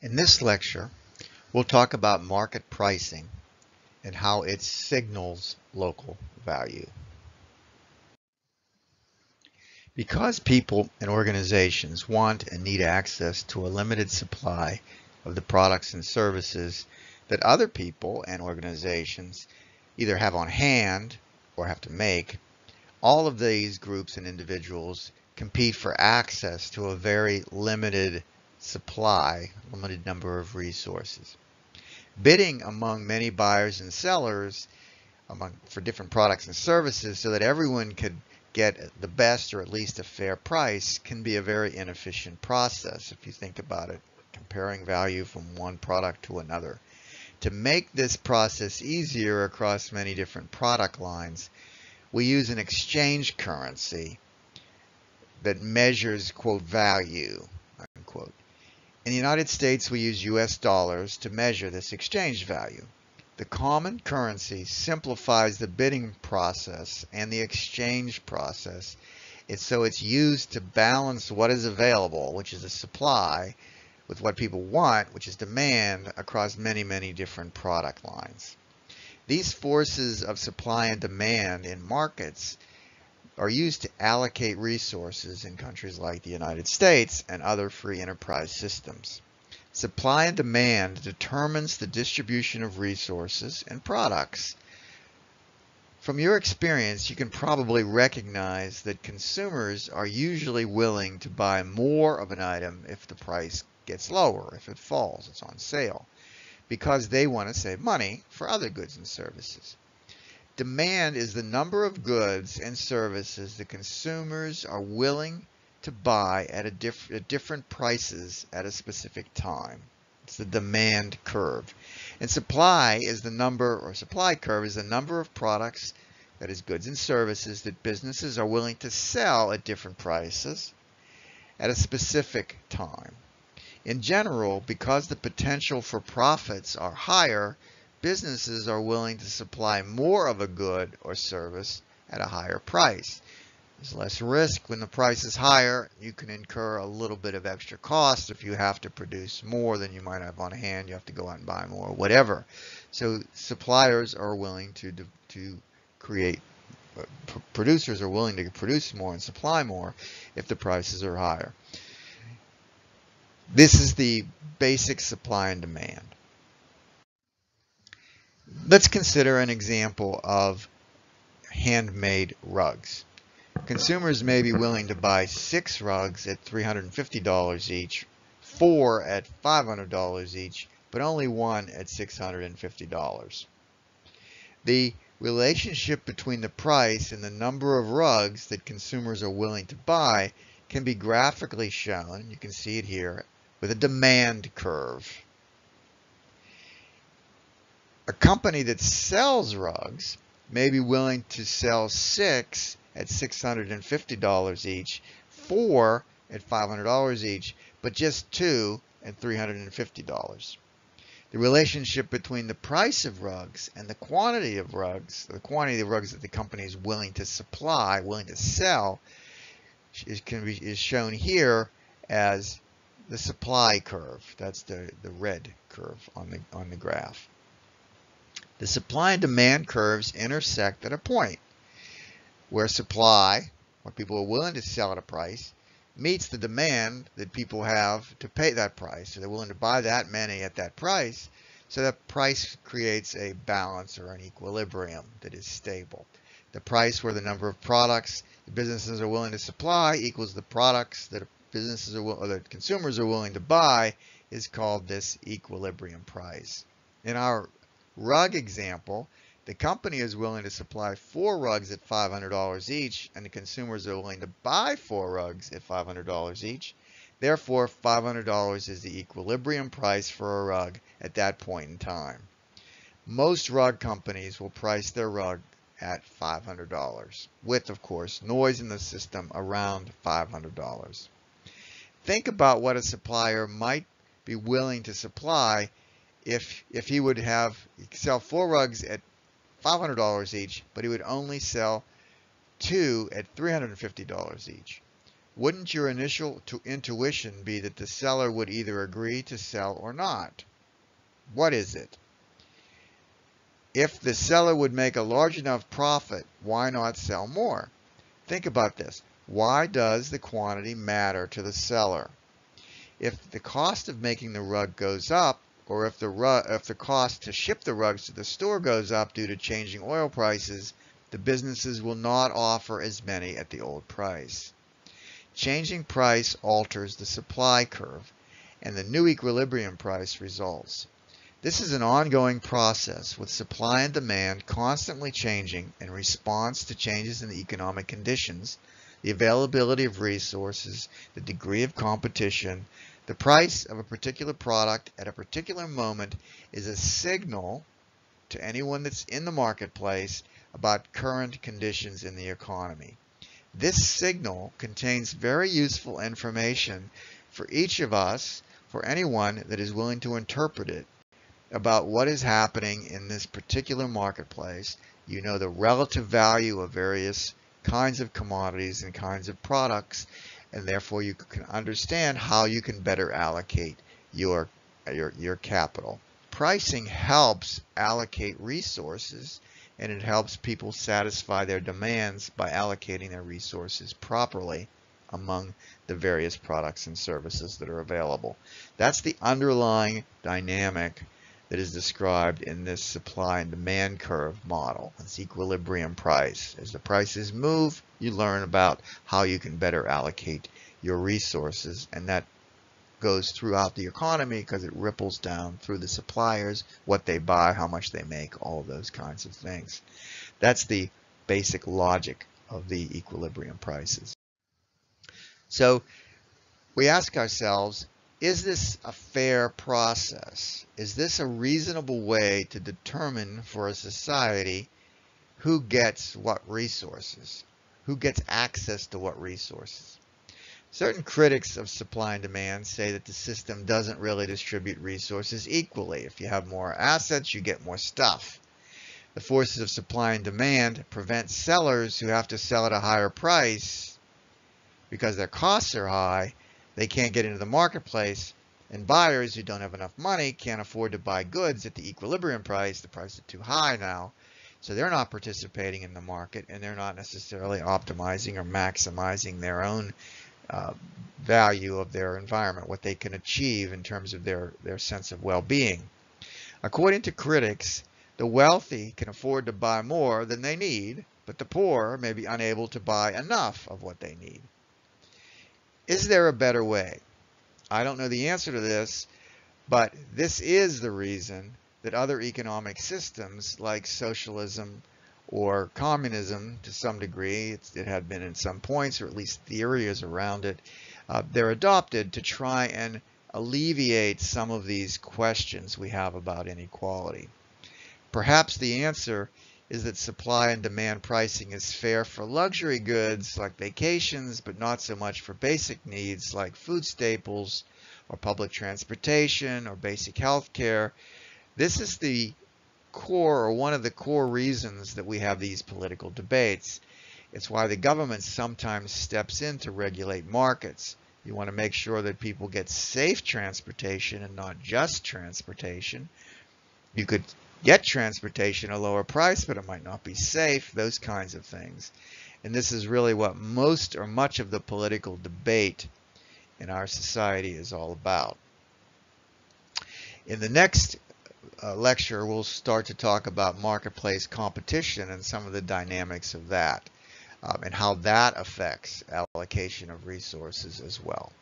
In this lecture, we'll talk about market pricing and how it signals local value. Because people and organizations want and need access to a limited supply of the products and services that other people and organizations either have on hand or have to make, all of these groups and individuals compete for access to a very limited supply, limited number of resources. Bidding among many buyers and sellers among, for different products and services so that everyone could get the best or at least a fair price can be a very inefficient process if you think about it, comparing value from one product to another. To make this process easier across many different product lines, we use an exchange currency that measures, quote, value. In the United States, we use US dollars to measure this exchange value. The common currency simplifies the bidding process and the exchange process. It's so it's used to balance what is available, which is a supply, with what people want, which is demand, across many, many different product lines. These forces of supply and demand in markets are used to allocate resources in countries like the United States and other free enterprise systems. Supply and demand determines the distribution of resources and products. From your experience, you can probably recognize that consumers are usually willing to buy more of an item if the price gets lower, if it falls, it's on sale, because they want to save money for other goods and services. Demand is the number of goods and services the consumers are willing to buy at, a diff at different prices at a specific time. It's the demand curve. And supply is the number, or supply curve is the number of products, that is goods and services, that businesses are willing to sell at different prices at a specific time. In general, because the potential for profits are higher, businesses are willing to supply more of a good or service at a higher price. There's less risk when the price is higher. You can incur a little bit of extra cost if you have to produce more than you might have on hand. You have to go out and buy more, whatever. So suppliers are willing to to create. Uh, producers are willing to produce more and supply more if the prices are higher. This is the basic supply and demand. Let's consider an example of handmade rugs. Consumers may be willing to buy six rugs at $350 each, four at $500 each, but only one at $650. The relationship between the price and the number of rugs that consumers are willing to buy can be graphically shown, you can see it here, with a demand curve. A company that sells rugs may be willing to sell six at $650 each, four at $500 each, but just two at $350. The relationship between the price of rugs and the quantity of rugs, the quantity of rugs that the company is willing to supply, willing to sell, is, be, is shown here as the supply curve. That's the, the red curve on the, on the graph. The supply and demand curves intersect at a point where supply, what people are willing to sell at a price, meets the demand that people have to pay that price. So they're willing to buy that many at that price. So that price creates a balance or an equilibrium that is stable. The price where the number of products the businesses are willing to supply equals the products that businesses are or that consumers are willing to buy is called this equilibrium price. In our rug example, the company is willing to supply four rugs at $500 each, and the consumers are willing to buy four rugs at $500 each. Therefore, $500 is the equilibrium price for a rug at that point in time. Most rug companies will price their rug at $500, with, of course, noise in the system around $500. Think about what a supplier might be willing to supply if, if he would have sell four rugs at $500 each, but he would only sell two at $350 each. wouldn't your initial intuition be that the seller would either agree to sell or not? What is it? If the seller would make a large enough profit, why not sell more? Think about this. Why does the quantity matter to the seller? If the cost of making the rug goes up, or if the, if the cost to ship the rugs to the store goes up due to changing oil prices, the businesses will not offer as many at the old price. Changing price alters the supply curve, and the new equilibrium price results. This is an ongoing process with supply and demand constantly changing in response to changes in the economic conditions, the availability of resources, the degree of competition. The price of a particular product at a particular moment is a signal to anyone that's in the marketplace about current conditions in the economy. This signal contains very useful information for each of us, for anyone that is willing to interpret it about what is happening in this particular marketplace. You know the relative value of various kinds of commodities and kinds of products, and therefore you can understand how you can better allocate your, your, your capital. Pricing helps allocate resources and it helps people satisfy their demands by allocating their resources properly among the various products and services that are available. That's the underlying dynamic that is described in this supply and demand curve model. It's equilibrium price. As the prices move, you learn about how you can better allocate your resources, and that goes throughout the economy because it ripples down through the suppliers, what they buy, how much they make, all those kinds of things. That's the basic logic of the equilibrium prices. So we ask ourselves, is this a fair process? Is this a reasonable way to determine for a society who gets what resources? Who gets access to what resources? Certain critics of supply and demand say that the system doesn't really distribute resources equally. If you have more assets, you get more stuff. The forces of supply and demand prevent sellers who have to sell at a higher price because their costs are high they can't get into the marketplace, and buyers who don't have enough money can't afford to buy goods at the equilibrium price. The price is too high now. So they're not participating in the market and they're not necessarily optimizing or maximizing their own uh, value of their environment, what they can achieve in terms of their, their sense of well-being. According to critics, the wealthy can afford to buy more than they need, but the poor may be unable to buy enough of what they need. Is there a better way? I don't know the answer to this, but this is the reason that other economic systems like socialism or communism to some degree, it had been in some points, or at least theories around it, uh, they're adopted to try and alleviate some of these questions we have about inequality. Perhaps the answer is that supply and demand pricing is fair for luxury goods like vacations, but not so much for basic needs like food staples or public transportation or basic health care. This is the core or one of the core reasons that we have these political debates. It's why the government sometimes steps in to regulate markets. You want to make sure that people get safe transportation and not just transportation. You could get transportation at a lower price, but it might not be safe, those kinds of things. And this is really what most or much of the political debate in our society is all about. In the next uh, lecture, we'll start to talk about marketplace competition and some of the dynamics of that um, and how that affects allocation of resources as well.